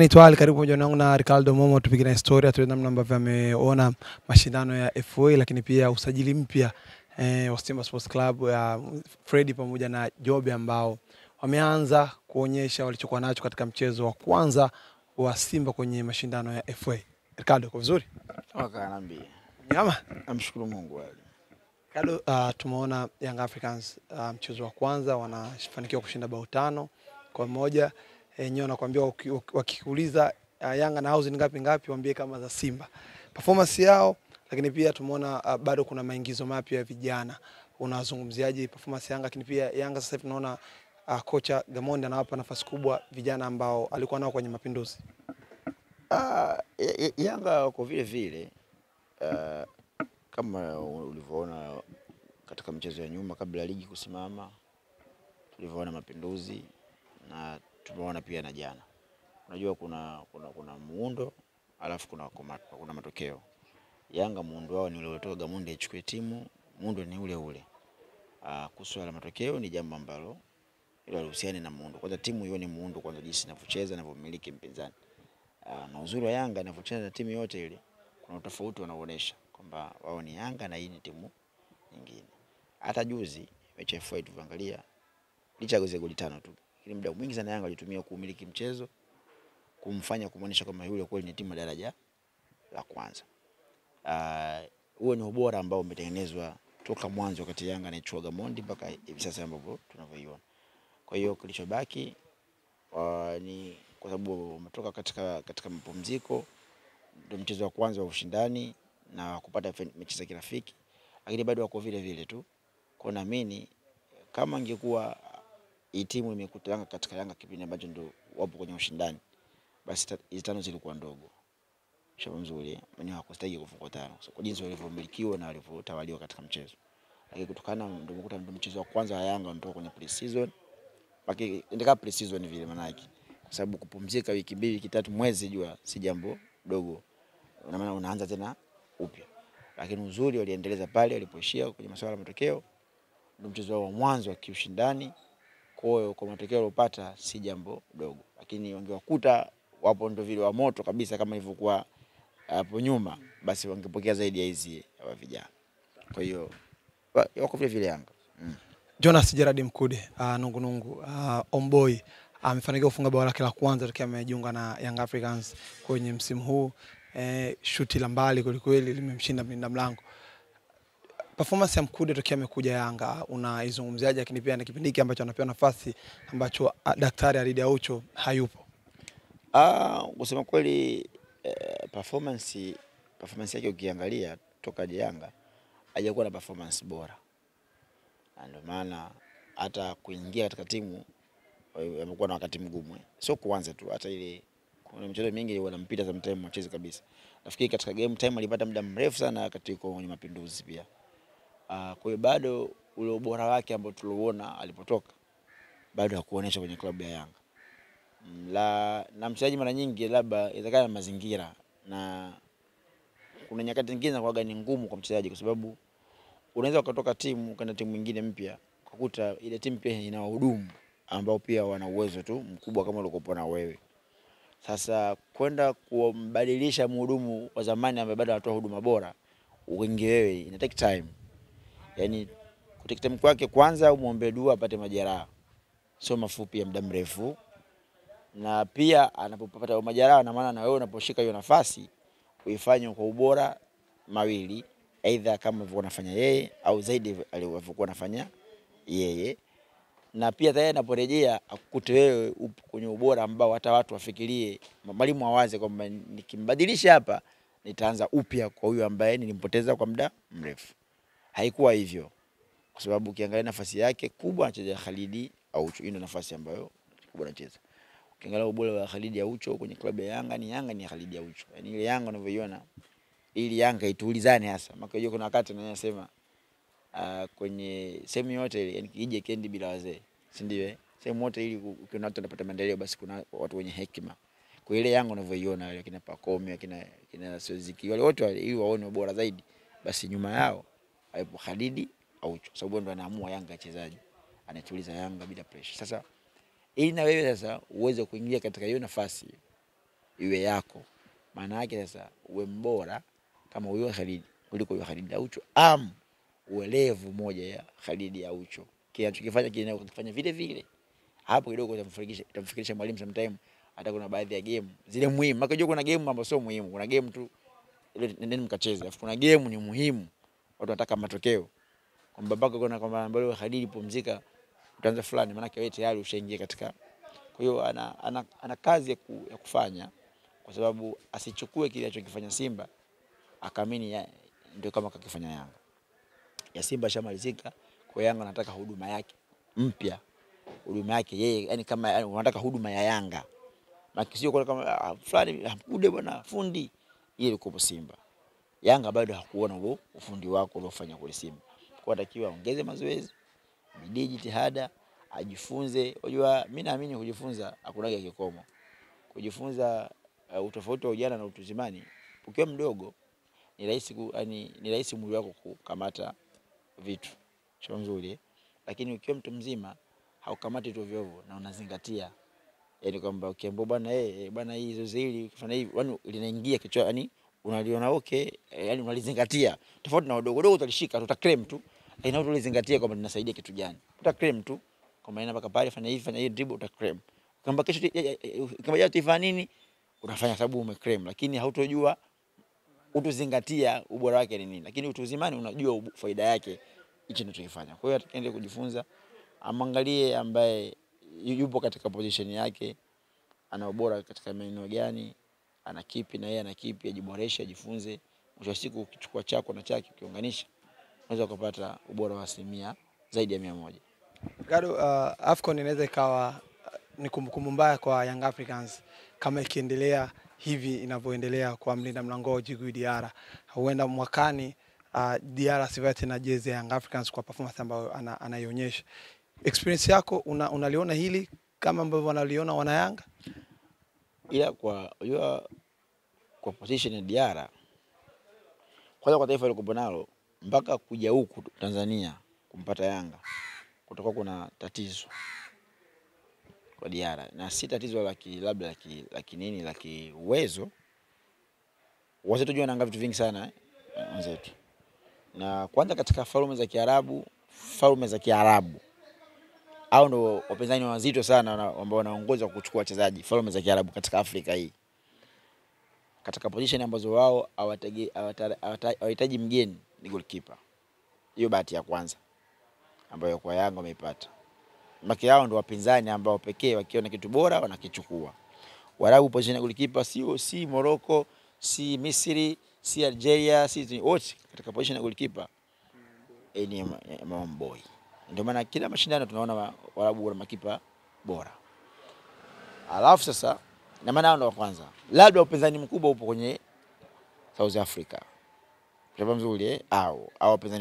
Naitwa Ali, karibu pamoja nangu na Ricardo Momo, tupige na historia tu namna ambavyo ameona mashindano ya FA, lakini pia usajili mpya eh, wa Simba Sports Club ya Freddy pamoja na Jobe ambao wameanza kuonyesha walichokuwa nacho katika mchezo wa kwanza wa Simba kwenye mashindano ya FA. Ricardo, uko vizuri? Nyama? namshukuru Mungu Ali. Ricardo, uh, tumeona Young Africans uh, mchezo wa kwanza wanafanikiwa kushinda bao tano kwa moja. Waki- waki- wakikuuliza uh, Yanga na house ni ngapi ngapi, waambie kama za Simba. Performance yao, lakini pia tumeona uh, bado kuna maingizo mapya ya vijana. Unazungumziaje performance Yanga? Lakini pia Yanga sasa hivi tunaona uh, kocha Gamondi anawapa nafasi kubwa vijana ambao alikuwa nao kwenye Mapinduzi. Ya- Yanga kwa vile vile uh, kama ulivyoona katika mchezo ya nyuma kabla ya ligi kusimama, tulivyoona Mapinduzi na tumeona pia na jana. Unajua kuna, kuna, kuna muundo alafu kuna, kuna, kuna matokeo. Yanga muundo wao ni ule uliotoka Gamondi achukue timu, muundo ni ule ule. Uh, kuhusu la matokeo ni jambo ambalo hilo halihusiani na muundo. Kwanza timu hiyo ni muundo kwanza, jinsi inavyocheza inavyomiliki mpinzani. Uh, na uzuri wa Yanga inavyocheza na timu yote ile, kuna utofauti wanaoonyesha kwamba wao ni Yanga na hii ni timu nyingine. Hata juzi mechi ya FA tulivyoangalia, licha ya goli tano tu, lakini muda mwingi sana Yanga walitumia kuumiliki mchezo, kumfanya kumwonyesha kwamba yule kweli ni timu daraja la kwanza. Huo uh, ni ubora ambao umetengenezwa toka mwanzo wakati Yanga anaichukua Gamondi mpaka hivi sasa ambavyo tunavyoiona. Kwa hiyo kilichobaki uh, ni kwa sababu umetoka katika, katika mapumziko, ndio mchezo wa kwanza wa ushindani na kupata mechi za kirafiki, lakini bado wako vile vile tu. Kwa naamini kama ingekuwa hii timu imekuta Yanga katika Yanga kipindi ambacho ndo wapo kwenye ushindani, basi hizi tano zilikuwa ndogo. Shabu mzuri eh, hakustahili kufungwa tano. So, kwa jinsi walivyomilikiwa na walivyotawaliwa katika mchezo, lakini kutokana ndio mkuta ndio mchezo wa kwanza wa Yanga ndo kwenye pre-season. Baki ndika pre-season vile maana yake, kwa sababu kupumzika wiki mbili wiki tatu mwezi jua si jambo dogo, na maana unaanza tena upya. Lakini uzuri waliendeleza pale walipoishia kwenye masuala ya matokeo, ndio mchezo wao wa mwanzo wa kiushindani. Kwa hiyo kwa matokeo aliyopata si jambo dogo, lakini wangewakuta wapo ndo vile wa moto kabisa kama ilivyokuwa hapo nyuma, basi wangepokea zaidi ya hizi hawa vijana. Kwa hiyo wako vile vile Yanga mm. Jonas Gerard Mkude uh, nungunungu uh, Omboy amefanikiwa kufunga bao lake la kwanza tokea amejiunga na Young Africans kwenye msimu huu. Eh, shuti la mbali kwelikweli limemshinda mlinda mlango. Performance ya Mkude tokea amekuja Yanga unaizungumziaje, lakini pia na kipindi hiki ambacho anapewa nafasi ambacho ah, Daktari Alidi Aucho hayupo? Ah, kusema kweli eh, performance performance yake ukiangalia toka Yanga hajakuwa na performance bora, ndio maana hata kuingia katika timu eh, amekuwa na wakati mgumu, sio kuanza tu, hata ile kuna michezo mingi wanampita sometimes wacheze kabisa. Nafikiri katika game time alipata muda mrefu sana wakati yuko kwenye Mapinduzi pia. Ah, kwa hiyo bado ule ubora wake ambao tuliuona alipotoka bado hakuonyesha kwenye klabu ya Yanga Mm, la na mchezaji mara nyingi labda inatokana na mazingira na kuna nyakati nyingine zinakuwaga ni ngumu kwa mchezaji kwa sababu unaweza ukatoka timu kwenda timu nyingine mpya ukakuta ile timu pia ina wahudumu ambao pia wana uwezo tu mkubwa kama ulikopo na wewe. Sasa kwenda kumbadilisha mhudumu wa zamani ambaye bado anatoa huduma bora uingie wewe ina take time. Kutake time kwake kwanza umwombee dua apate majeraha. Sio mafupi ya muda mrefu na pia anapopata majeraha, na maana na wewe unaposhika hiyo nafasi uifanye kwa ubora mawili, aidha kama alivyokuwa anafanya yeye au zaidi alivyokuwa anafanya yeye, na pia tayari anaporejea akukute wewe upo kwenye ubora ambao hata watu wafikirie, mwalimu awaze kwamba nikimbadilisha hapa nitaanza upya kwa huyu ambaye nilimpoteza kwa muda mrefu. Haikuwa hivyo, kwa sababu ukiangalia nafasi yake kubwa anachezea Khalidi Aucho, hiyo ndio nafasi ambayo kubwa anacheza ukiangalia ubora wa Khalidi Aucho kwenye klabu ya Yanga ni Yanga ni Khalidi Aucho. yani ile Yanga unavyoiona ili Yanga itulizane hasa. Maana hiyo kuna wakati na nasema uh, kwenye sehemu yote ile yani kije kendi bila wazee. Si ndio eh? Sehemu yote ili ukiona watu wanapata maendeleo basi kuna watu wenye hekima. Kwa ile Yanga unavyoiona wale kina Pacome kina kina Soziki wale wote wale ili waone ubora zaidi basi nyuma yao haipo Khalidi Aucho. Sababu ndo anaamua Yanga wachezaji. Anatuliza Yanga bila pressure. Sasa ili na wewe sasa uweze kuingia katika hiyo nafasi iwe yako. Maana yake sasa uwe mbora kama huyo Khalidi kuliko huyo Khalidi Aucho, am uelevu moja ya Khalidi Aucho, kinachokifanya kile kufanya vile vile, hapo kidogo itamfikisha itamfikisha mwalimu sometime hata kuna baadhi ya game zile muhimu. makajua kuna game ambazo sio muhimu, kuna game tu nendeni mkacheze, afu kuna game ni muhimu, watu wanataka matokeo, kwamba mpaka kuna kwamba ambaye Khalid pumzika, utaanza fulani, maana wewe tayari ushaingia katika. Kwa hiyo ana, ana, ana kazi ya, ku, ya kufanya kwa sababu asichukue kile alichokifanya Simba akaamini ndio kama kakifanya Yanga. Ya Simba shamalizika, kwa Yanga anataka huduma yake mpya, huduma yake yeye, yani kama yani huduma ya Yanga na sio kwa kama ah, fulani ah, bwana fundi, ile ilikuwa Simba. Yanga bado hakuona huo ufundi wako uliofanya kule Simba, kwa atakiwa ongeze mazoezi, bidii, jitihada, ajifunze. Unajua, mimi naamini kujifunza hakunaga kikomo. Kujifunza uh, utofauti wa ujana na utuzimani, ukiwa mdogo ni rahisi yani, ni rahisi mwili wako kukamata vitu sio nzuri, eh? lakini ukiwa mtu mzima haukamati tu ovyo na unazingatia yani kwamba ukiambia bwana eh bwana hii zoezi hili ukifanya hivi yani linaingia kichwa yani unaliona okay eh, yani unalizingatia. Tofauti na wadogo dogo utalishika tuta claim tu. Lakini au tulizingatia kwamba linasaidia kitu gani. Uta claim tu. Kwamba ina mpaka pale fanya hivi fanya hiyo dribble uta claim kama kesho ya- ya- kama jana tuifanya nini? Unafanya sababu ume claim lakini hautojua utuzingatia ubora wake ni nini. Lakini utu uzimani unajua faida yake hicho unachokifanya kwa hiyo atakaende kujifunza amwangalie ambaye yupo katika position yake, ana ubora katika maeneo gani, ana kipi na yeye ana kipi, ajiboreshe, ajifunze. Mwisho wa siku ukichukua chako na chake ukiunganisha, unaweza ukapata ubora wa asilimia zaidi ya mia moja. Gado, uh, AFCON inaweza ikawa uh, ni kumbukumbu mbaya kwa Young Africans kama ikiendelea hivi inavyoendelea kwa mlinda mlango Djigui Diarra. Huenda mwakani uh, Diarra asivae tena jezi ya Young Africans kwa performance ambayo ana, anaionyesha. Experience yako una, unaliona hili kama ambavyo wanaliona wana Yanga? Ila kwa unajua, kwa position ya Diara kwanza kwa taifa lilikuwa nalo mpaka kuja huku Tanzania kumpata Yanga kutakuwa kuna tatizo kwa Diara, na si tatizo la labda la la kinini la kiuwezo. Wenzetu jua naanga vitu vingi sana eh, wenzetu, na kwanza katika falme za Kiarabu, falme za Kiarabu au ndo wapinzani wazito sana ambao wanaongoza kuchukua wachezaji falme za Kiarabu katika Afrika hii, katika position ambazo wao hawahitaji mgeni ni goalkeeper. Hiyo bahati ya kwanza ambayo kwa Yanga wameipata. Maki yao ndo wapinzani ambao pekee wakiona kitu bora wanakichukua. Waarabu position ya goalkeeper sio si Morocco, si Misri, si Algeria, si wote katika position ya goalkeeper eh, ni ma- Mamboi. Ndio maana kila mashindano tunaona wa- Waarabu wana makipa bora. Alafu sasa na maana ndio wa kwanza. Labda upinzani mkubwa upo kwenye South Africa. Mzuri eh? Au au upinzani